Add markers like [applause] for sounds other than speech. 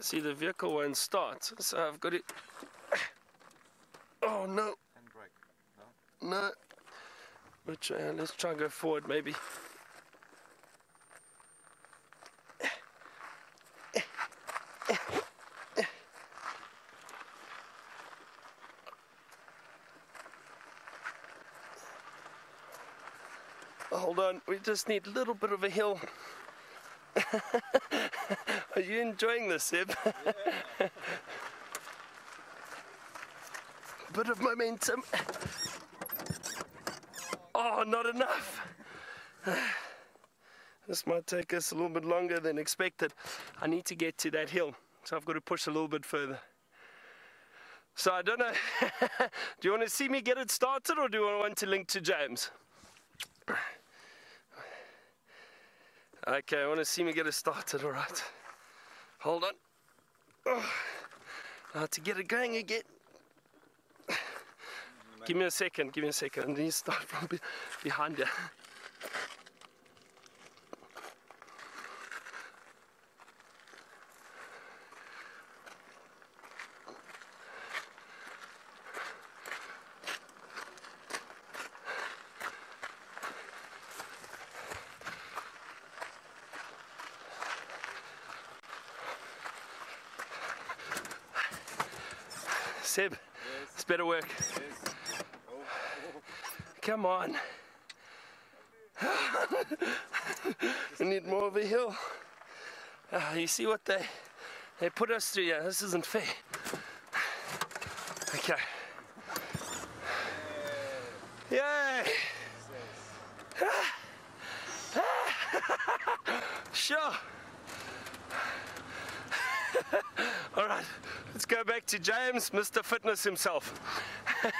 See, the vehicle won't start, so I've got it. Oh no. No? no. Which, uh, let's try and go forward maybe. Hold on, we just need a little bit of a hill. [laughs] Are you enjoying this, Seb? [laughs] bit of momentum. Oh, not enough. [sighs] This might take us a little bit longer than expected. I need to get to that hill, so I've got to push a little bit further. So I don't know. [laughs] do you want to see me get it started or do you want to link to James? Okay, I want to see me get it started, all right. Hold on. Oh, to get it going again. Give me a second, give me a second. I need to start from be- behind you. Seb, it's better work. Yes. Oh. Come on. [laughs] we need more of a hill. Ah, you see what they they put us through here. This isn't fair. Okay. Yay! [laughs] sure. [laughs] All right, let's go back to James, Mr. Fitness himself. [laughs]